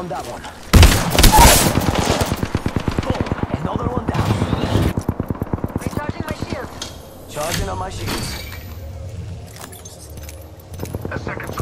Down that one. Boom. Another one down. Recharging my shield. Charging on my shield. A second